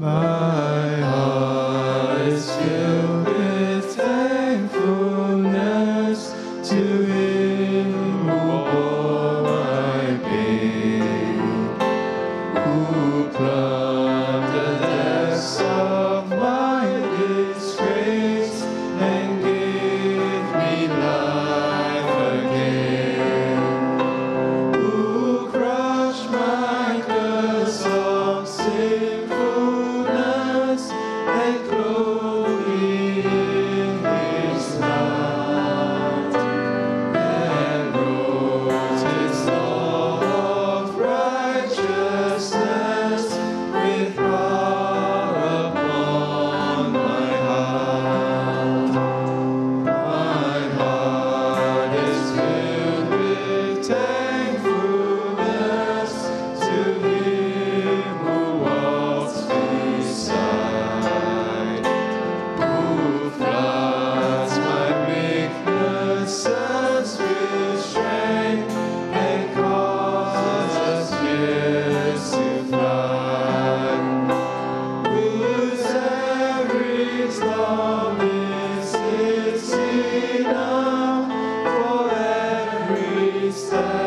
My heart is filled with thankfulness to Him who bore my pain, who. Misericórdia.